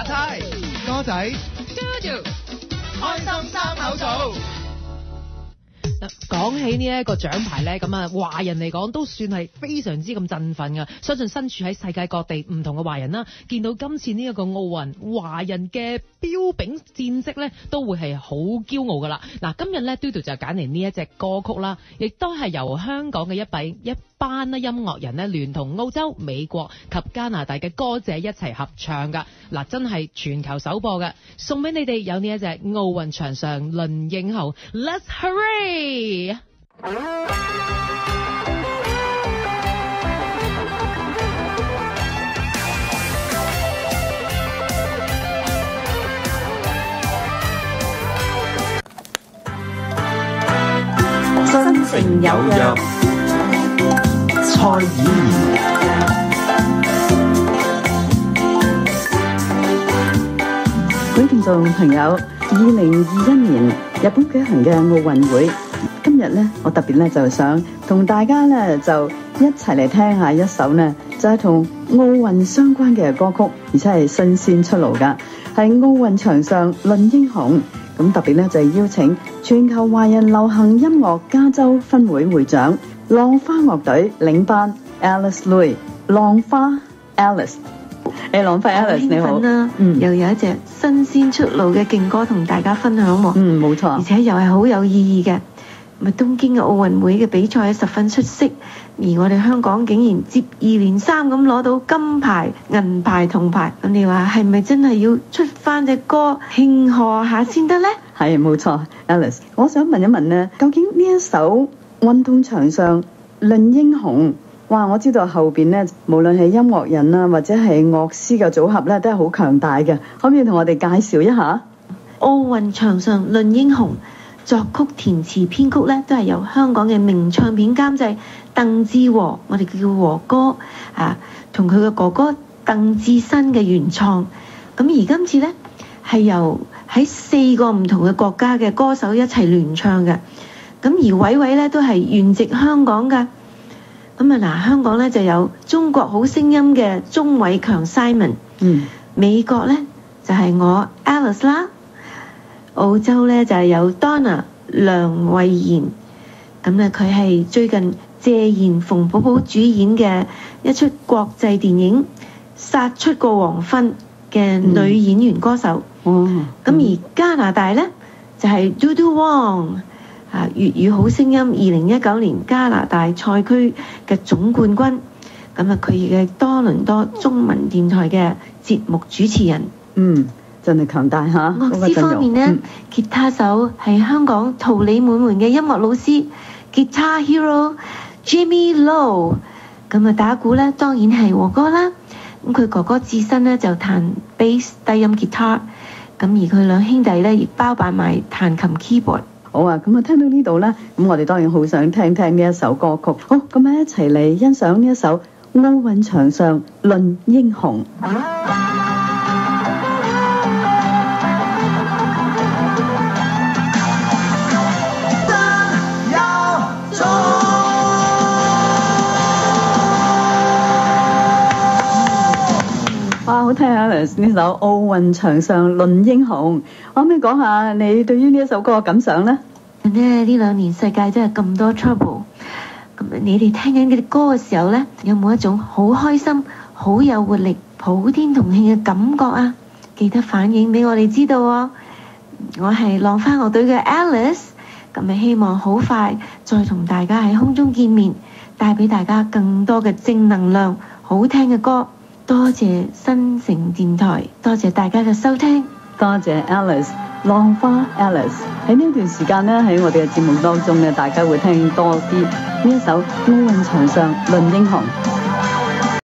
阿仔、哥仔、JoJo，开心三口组。講起呢一個獎牌咧，咁啊華人嚟講都算係非常之咁振奮噶。相信身處喺世界各地唔同嘅華人啦，見到今次呢一個奧運華人嘅彪炳戰績咧，都會係好驕傲噶啦。嗱，今日咧嘟嘟就揀嚟呢一隻歌曲啦，亦都係由香港嘅一筆一班咧音樂人咧聯同澳洲、美國及加拿大嘅歌者一齊合唱噶。嗱，真係全球首播嘅，送俾你哋有呢一隻奧運場上論英雄，Let's hurry！真誠有約，蔡以兒。各位聽眾朋友，二零二一年日本舉行嘅奧運會，今日咧，我特別咧就想同大家咧就一齊嚟聽下一首呢，就係同奧運相關嘅歌曲，而且係新鮮出爐噶，係奧運場上論英雄。咁特別咧就係邀請全球華人流行音樂加州分會會長浪花樂隊領班 Alice Lui，浪花 Alice，誒浪花 Alice 你好，啦，嗯又有一隻新鮮出爐嘅勁歌同大家分享喎，嗯冇錯而。且又係好有意義嘅。咪東京嘅奧運會嘅比賽十分出色，而我哋香港竟然接二連三咁攞到金牌、銀牌、銅牌，咁你話係咪真係要出翻隻歌慶賀下先得呢？係冇錯，Alice，我想問一問咧，究竟呢一首運動場上論英雄，哇！我知道後邊咧，無論係音樂人啊，或者係樂師嘅組合咧，都係好強大嘅，可唔可以同我哋介紹一下？奧運場上論英雄，作曲、填詞、編曲咧都係由香港嘅名唱片監製鄧志和，我哋叫和哥啊，同佢嘅哥哥鄧志新嘅原創。咁而今次咧係由喺四個唔同嘅國家嘅歌手一齊聯唱嘅。咁而偉偉咧都係原籍香港㗎。咁啊嗱，香港咧就有中國好聲音嘅鐘偉強 Simon。嗯，美國咧就係、我 Alice 啦，澳洲咧就係、有 Donna 梁慧賢，咁咧佢係最近謝賢馮寶寶主演嘅一出國際電影《殺出個黃昏》嘅女演員歌手。哦，咁、而加拿大咧就係、嘟嘟 Wong 啊，粵語好聲音二零一九年加拿大賽區嘅總冠軍。咁啊，佢亦係多倫多中文電台嘅節目主持人。嗯，真係強大嚇。樂師方面呢，吉他手係香港桃李滿門嘅音樂老師，Guitar Hero Jimmy Low。咁啊，打鼓咧當然係和哥啦。咁佢哥哥自身咧就彈 bass 低音吉他，咁而佢兩兄弟咧亦包辦埋彈琴 keyboard。好啊，咁啊聽到呢度啦，咁我哋當然好想聽聽呢一首歌曲。好，咁啊一齊嚟欣賞呢一首奧運場上論英雄。！Alice 呢首《奧運場上論英雄》，可唔可以講下你對於呢一首歌嘅感想呢？呢呢兩年世界真係咁多 trouble，咁你哋聽緊嗰啲歌嘅時候呢，有冇一種好開心、好有活力、普天同慶嘅感覺啊？記得反映俾我哋知道哦。我係浪花樂隊嘅 Alice，咁咪希望好快再同大家喺空中見面，帶俾大家更多嘅正能量、好聽嘅歌。多谢新城电台，多谢大家嘅收听。多谢 Alice，浪花 Alice 喺呢段时间呢，喺我哋嘅节目当中呢，大家会听多啲呢一首《奧運場上论英雄》。